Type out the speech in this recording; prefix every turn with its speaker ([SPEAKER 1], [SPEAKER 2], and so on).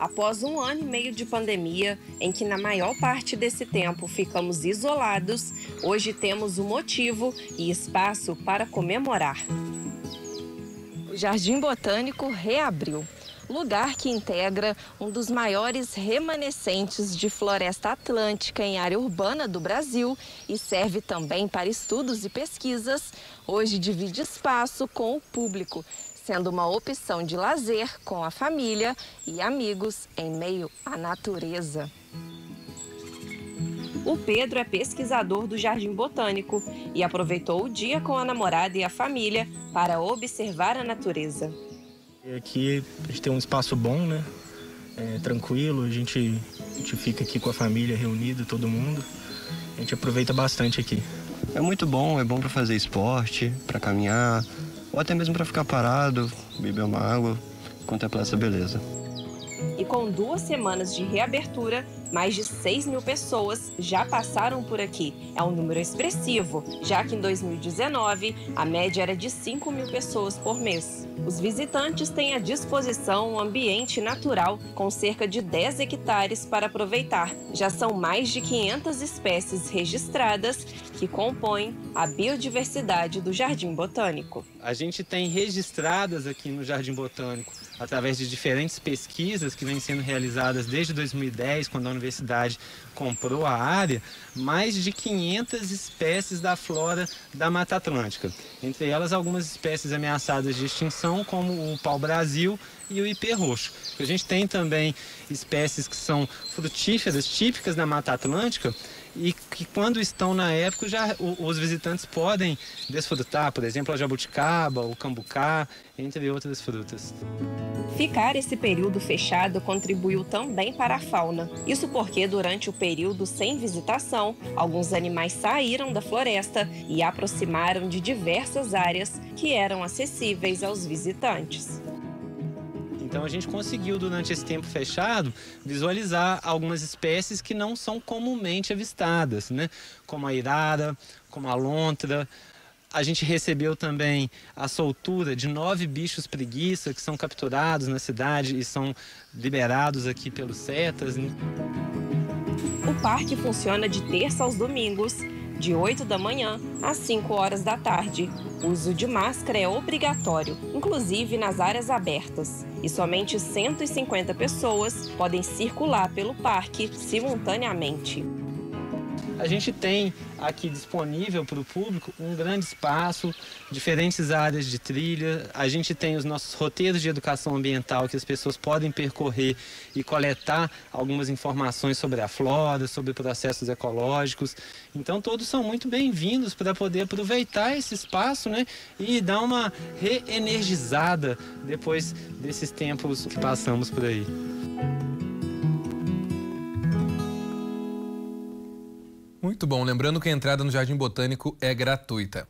[SPEAKER 1] Após um ano e meio de pandemia, em que na maior parte desse tempo ficamos isolados, hoje temos o um motivo e espaço para comemorar. O Jardim Botânico reabriu lugar que integra um dos maiores remanescentes de floresta atlântica em área urbana do Brasil e serve também para estudos e pesquisas. Hoje divide espaço com o público, sendo uma opção de lazer com a família e amigos em meio à natureza. O Pedro é pesquisador do Jardim Botânico e aproveitou o dia com a namorada e a família para observar a natureza.
[SPEAKER 2] Aqui a gente tem um espaço bom, né? É, tranquilo, a gente, a gente fica aqui com a família reunida, todo mundo. A gente aproveita bastante aqui.
[SPEAKER 3] É muito bom, é bom para fazer esporte, para caminhar, ou até mesmo para ficar parado, beber uma água, contemplar essa beleza.
[SPEAKER 1] E com duas semanas de reabertura, mais de 6 mil pessoas já passaram por aqui. É um número expressivo, já que em 2019 a média era de 5 mil pessoas por mês. Os visitantes têm à disposição um ambiente natural com cerca de 10 hectares para aproveitar. Já são mais de 500 espécies registradas que compõem a biodiversidade do Jardim Botânico.
[SPEAKER 4] A gente tem registradas aqui no Jardim Botânico, através de diferentes pesquisas que vêm sendo realizadas desde 2010, quando a universidade comprou a área, mais de 500 espécies da flora da Mata Atlântica. Entre elas, algumas espécies ameaçadas de extinção, como o pau-brasil e o ipê roxo. A gente tem também espécies que são frutíferas típicas da Mata Atlântica e que quando estão na época já os visitantes podem desfrutar, por exemplo, a jabuticaba, o cambucá, entre outras frutas.
[SPEAKER 1] Ficar esse período fechado contribuiu também para a fauna. Isso porque durante o período sem visitação, alguns animais saíram da floresta e aproximaram de diversas áreas que eram acessíveis aos visitantes.
[SPEAKER 4] Então a gente conseguiu, durante esse tempo fechado, visualizar algumas espécies que não são comumente avistadas, né? como a irara, como a lontra. A gente recebeu também a soltura de nove bichos preguiça que são capturados na cidade e são liberados aqui pelos setas. Né?
[SPEAKER 1] O parque funciona de terça aos domingos de 8 da manhã às 5 horas da tarde. O uso de máscara é obrigatório, inclusive nas áreas abertas, e somente 150 pessoas podem circular pelo parque simultaneamente.
[SPEAKER 4] A gente tem aqui disponível para o público um grande espaço, diferentes áreas de trilha. A gente tem os nossos roteiros de educação ambiental que as pessoas podem percorrer e coletar algumas informações sobre a flora, sobre processos ecológicos. Então todos são muito bem-vindos para poder aproveitar esse espaço né, e dar uma reenergizada depois desses tempos que passamos por aí.
[SPEAKER 5] Muito bom. Lembrando que a entrada no Jardim Botânico é gratuita.